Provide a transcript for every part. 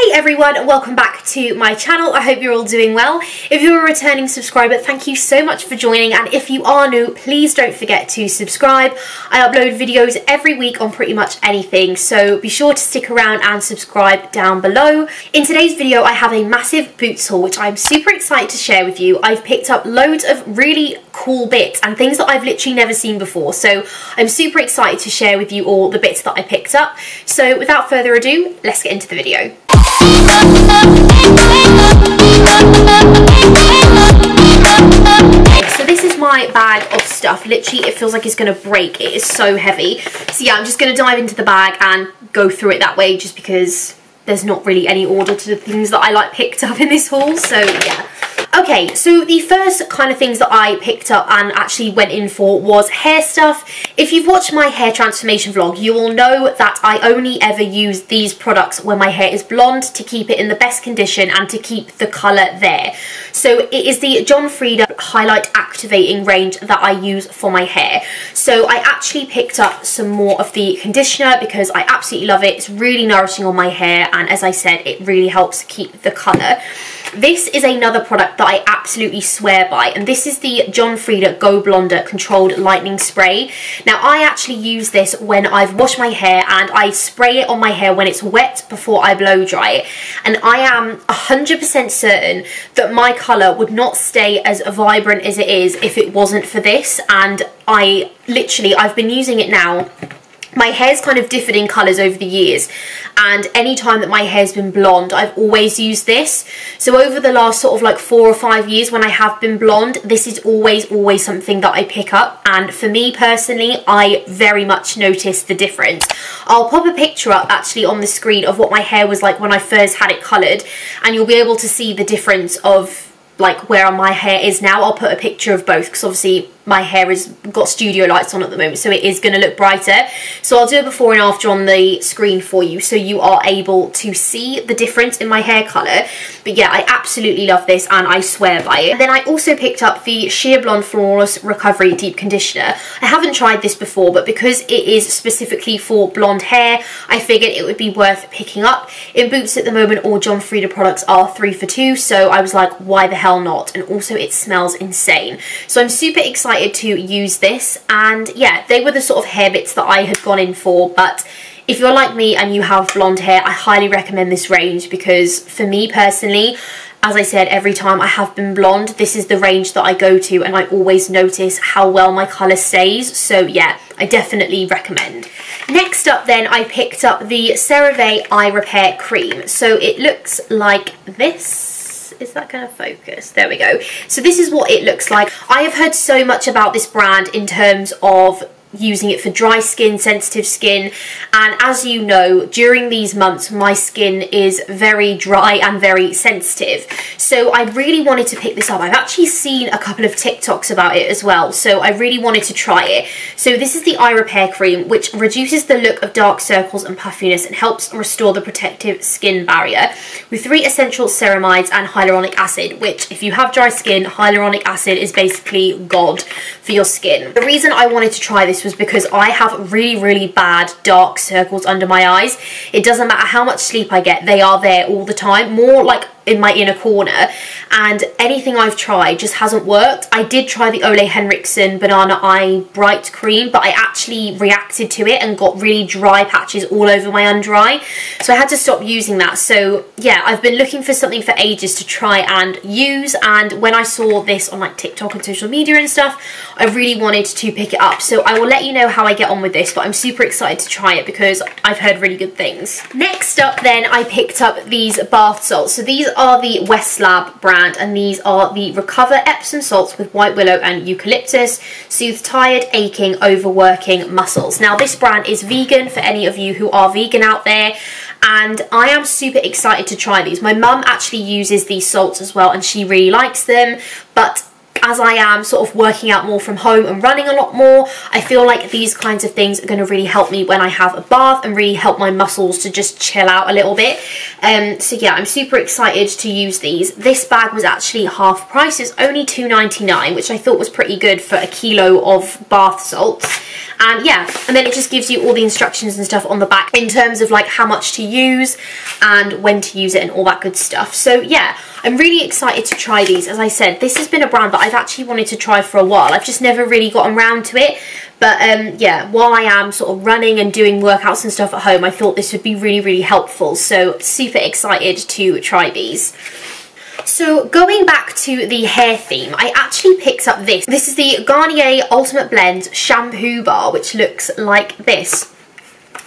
Hey everyone welcome back to my channel. I hope you're all doing well. If you're a returning subscriber, thank you so much for joining and if you are new, please don't forget to subscribe. I upload videos every week on pretty much anything, so be sure to stick around and subscribe down below. In today's video, I have a massive boots haul which I'm super excited to share with you. I've picked up loads of really cool bits and things that I've literally never seen before, so I'm super excited to share with you all the bits that I picked up. So without further ado, let's get into the video. So this is my bag of stuff. Literally, it feels like it's going to break. It is so heavy. So yeah, I'm just going to dive into the bag and go through it that way just because there's not really any order to the things that I like picked up in this haul. So yeah. Okay, so the first kind of things that I picked up and actually went in for was hair stuff. If you've watched my hair transformation vlog, you will know that I only ever use these products when my hair is blonde to keep it in the best condition and to keep the colour there. So it is the John Frieda Highlight Activating range that I use for my hair. So I actually picked up some more of the conditioner because I absolutely love it. It's really nourishing on my hair and as I said, it really helps keep the colour. This is another product that I absolutely swear by and this is the John Frieda Go Blonder Controlled Lightening Spray. Now I actually use this when I've washed my hair and I spray it on my hair when it's wet before I blow dry it and I am 100% certain that my colour would not stay as vibrant as it is if it wasn't for this and I literally, I've been using it now my hair's kind of differed in colours over the years and any time that my hair's been blonde I've always used this. So over the last sort of like four or five years when I have been blonde this is always always something that I pick up and for me personally I very much notice the difference. I'll pop a picture up actually on the screen of what my hair was like when I first had it coloured and you'll be able to see the difference of like where my hair is now. I'll put a picture of both because obviously my hair has got studio lights on at the moment so it is going to look brighter. So I'll do a before and after on the screen for you so you are able to see the difference in my hair colour. But yeah I absolutely love this and I swear by it. And then I also picked up the Sheer Blonde Flawless Recovery Deep Conditioner. I haven't tried this before but because it is specifically for blonde hair I figured it would be worth picking up. In Boots at the moment all John Frieda products are three for two so I was like why the hell not? And also it smells insane. So I'm super excited excited to use this and yeah they were the sort of hair bits that I had gone in for but if you're like me and you have blonde hair I highly recommend this range because for me personally as I said, every time I have been blonde, this is the range that I go to and I always notice how well my colour stays. So yeah, I definitely recommend. Next up then, I picked up the CeraVe Eye Repair Cream. So it looks like this is that going to focus? There we go. So this is what it looks like. I have heard so much about this brand in terms of using it for dry skin, sensitive skin, and as you know, during these months, my skin is very dry and very sensitive. So I really wanted to pick this up. I've actually seen a couple of TikToks about it as well, so I really wanted to try it. So this is the Eye Repair Cream, which reduces the look of dark circles and puffiness and helps restore the protective skin barrier with three essential ceramides and hyaluronic acid, which if you have dry skin, hyaluronic acid is basically God for your skin. The reason I wanted to try this this was because I have really, really bad dark circles under my eyes. It doesn't matter how much sleep I get, they are there all the time. More like in my inner corner. And anything I've tried just hasn't worked. I did try the Ole Henriksen Banana Eye Bright Cream but I actually reacted to it and got really dry patches all over my under eye. So I had to stop using that. So yeah I've been looking for something for ages to try and use. And when I saw this on like TikTok and social media and stuff I really wanted to pick it up. So I will let you know how I get on with this but I'm super excited to try it because I've heard really good things. Next up then I picked up these bath salts. So these are the West Westlab brand and these are the Recover Epsom salts with white willow and eucalyptus. Soothe tired, aching, overworking muscles. Now this brand is vegan for any of you who are vegan out there and I am super excited to try these. My mum actually uses these salts as well and she really likes them but as I am sort of working out more from home and running a lot more, I feel like these kinds of things are going to really help me when I have a bath and really help my muscles to just chill out a little bit. Um, so yeah, I'm super excited to use these. This bag was actually half price. It's only $2.99, which I thought was pretty good for a kilo of bath salts and yeah and then it just gives you all the instructions and stuff on the back in terms of like how much to use and when to use it and all that good stuff so yeah I'm really excited to try these. As I said this has been a brand that I've actually wanted to try for a while. I've just never really gotten around to it. But um, yeah while I am sort of running and doing workouts and stuff at home I thought this would be really really helpful. So super excited to try these. So going back to the hair theme, I actually picked up this. This is the Garnier Ultimate Blend Shampoo Bar, which looks like this.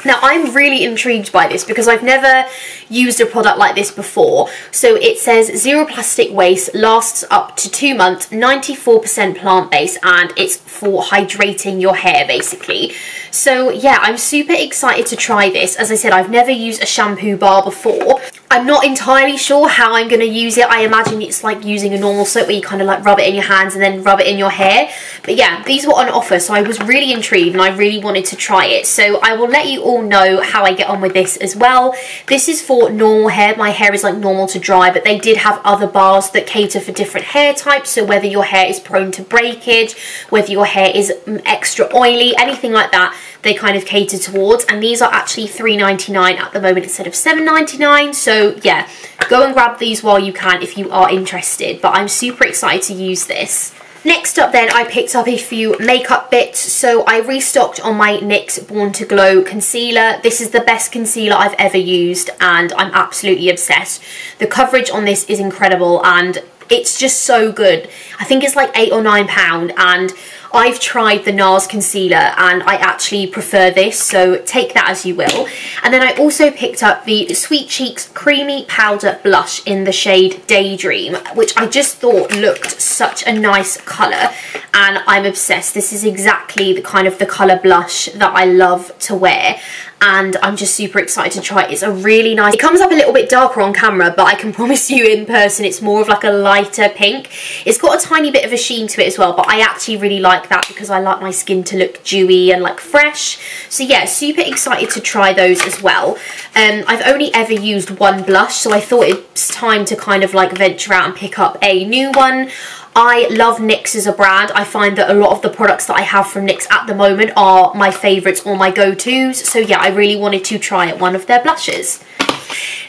Now I'm really intrigued by this because I've never used a product like this before. So it says zero plastic waste, lasts up to two months, 94% plant-based and it's for hydrating your hair basically. So yeah, I'm super excited to try this. As I said, I've never used a shampoo bar before. I'm not entirely sure how I'm going to use it. I imagine it's like using a normal soap where you kind of like rub it in your hands and then rub it in your hair. But yeah, these were on offer, so I was really intrigued and I really wanted to try it. So I will let you all know how I get on with this as well. This is for normal hair. My hair is like normal to dry, but they did have other bars that cater for different hair types. So whether your hair is prone to breakage, whether your hair is mm, extra oily, anything like that, they kind of cater towards. And these are actually $3.99 at the moment instead of $7.99. So yeah, go and grab these while you can if you are interested. But I'm super excited to use this. Next up then, I picked up a few makeup bits. So I restocked on my NYX Born to Glow concealer. This is the best concealer I've ever used and I'm absolutely obsessed. The coverage on this is incredible and it's just so good. I think it's like eight or nine pound and I've tried the NARS concealer and I actually prefer this, so take that as you will. And then I also picked up the Sweet Cheeks Creamy Powder Blush in the shade Daydream, which I just thought looked such a nice colour and I'm obsessed. This is exactly the kind of the colour blush that I love to wear and I'm just super excited to try it. It's a really nice, it comes up a little bit darker on camera, but I can promise you in person it's more of like a lighter pink. It's got a tiny bit of a sheen to it as well, but I actually really like that because I like my skin to look dewy and like fresh. So yeah, super excited to try those as well. Um, I've only ever used one blush, so I thought it's time to kind of like venture out and pick up a new one. I love NYX as a brand. I find that a lot of the products that I have from NYX at the moment are my favourites or my go-tos. So yeah, I really wanted to try one of their blushes.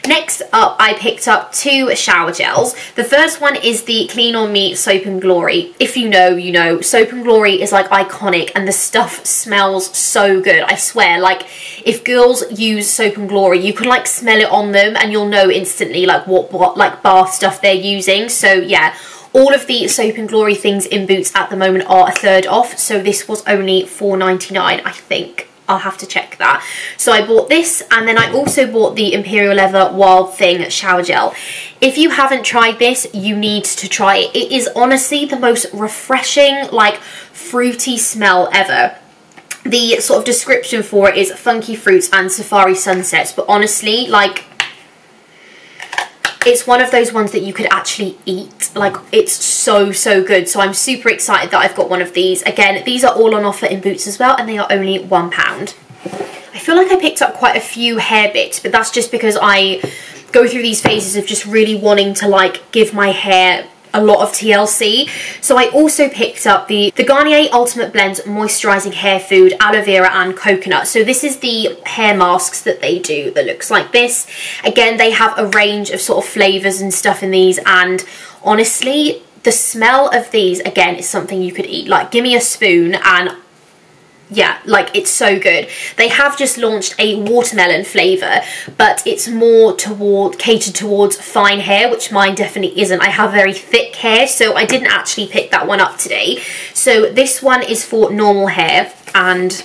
Next up, I picked up two shower gels. The first one is the Clean On Me Soap and Glory. If you know, you know. Soap and Glory is like iconic and the stuff smells so good. I swear, like if girls use Soap and Glory, you can like smell it on them and you'll know instantly like what, what like bath stuff they're using. So yeah, all of the Soap and Glory things in Boots at the moment are a third off, so this was only $4.99, I think. I'll have to check that. So I bought this and then I also bought the Imperial Leather Wild Thing shower gel. If you haven't tried this, you need to try it. It is honestly the most refreshing, like fruity smell ever. The sort of description for it is funky fruits and safari sunsets, but honestly, like it's one of those ones that you could actually eat. Like it's so so good. So i'm super excited that i've got one of these. Again these are all on offer in boots as well and they are only one pound. I feel like i picked up quite a few hair bits but that's just because i go through these phases of just really wanting to like give my hair a lot of TLC. So I also picked up the, the Garnier Ultimate Blend Moisturising Hair Food Aloe Vera and Coconut. So this is the hair masks that they do that looks like this. Again, they have a range of sort of flavours and stuff in these and honestly, the smell of these, again, is something you could eat. Like, give me a spoon and yeah, like it's so good. They have just launched a watermelon flavour, but it's more toward catered towards fine hair, which mine definitely isn't. I have very thick hair, so I didn't actually pick that one up today. So this one is for normal hair, and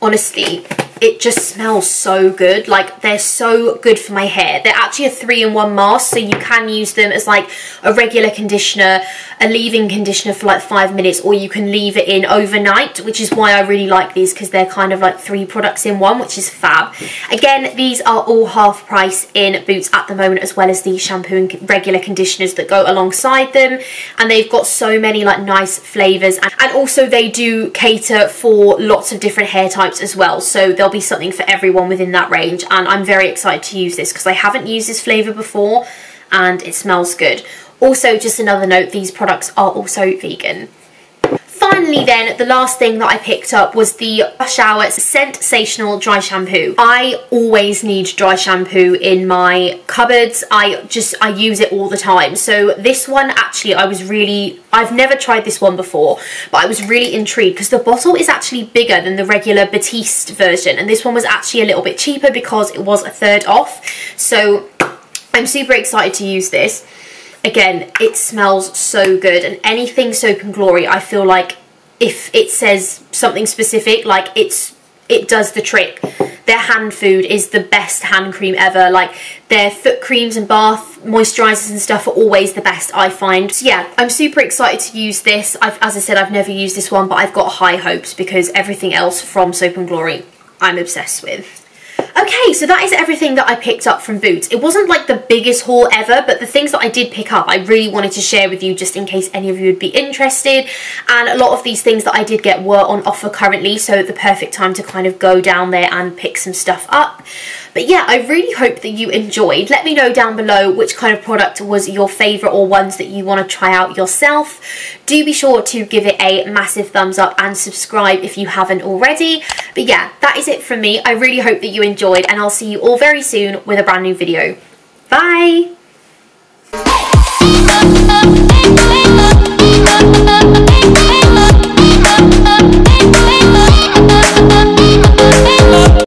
honestly, it just smells so good. Like they're so good for my hair. They're actually a three-in-one mask so you can use them as like a regular conditioner a leave-in conditioner for like five minutes or you can leave it in overnight which is why I really like these because they're kind of like three products in one which is fab. Again these are all half price in Boots at the moment as well as the shampoo and regular conditioners that go alongside them. And they've got so many like nice flavors. And, also they do cater for lots of different hair types as well. So there'll be something for everyone within that range and I'm very excited to use this because I haven't used this flavour before and it smells good. Also, just another note, these products are also vegan. Finally then, the last thing that I picked up was the Rush Hour Sensational Dry Shampoo. I always need dry shampoo in my cupboards. I just, I use it all the time. So this one actually, I was really, I've never tried this one before, but I was really intrigued because the bottle is actually bigger than the regular Batiste version. And this one was actually a little bit cheaper because it was a third off. So I'm super excited to use this. Again, it smells so good and anything Soap and Glory, I feel like if it says something specific, like it's it does the trick. Their hand food is the best hand cream ever. Like their foot creams and bath moisturizers and stuff are always the best I find. So yeah, I'm super excited to use this. I've, as I said, I've never used this one, but I've got high hopes because everything else from Soap and Glory I'm obsessed with. Okay, so that is everything that I picked up from Boots. It wasn't like the biggest haul ever, but the things that I did pick up, I really wanted to share with you just in case any of you would be interested. And a lot of these things that I did get were on offer currently, so the perfect time to kind of go down there and pick some stuff up. But yeah, I really hope that you enjoyed. Let me know down below which kind of product was your favourite or ones that you want to try out yourself. Do be sure to give it a massive thumbs up and subscribe if you haven't already. But yeah, that is it from me. I really hope that you enjoyed and I'll see you all very soon with a brand new video. Bye!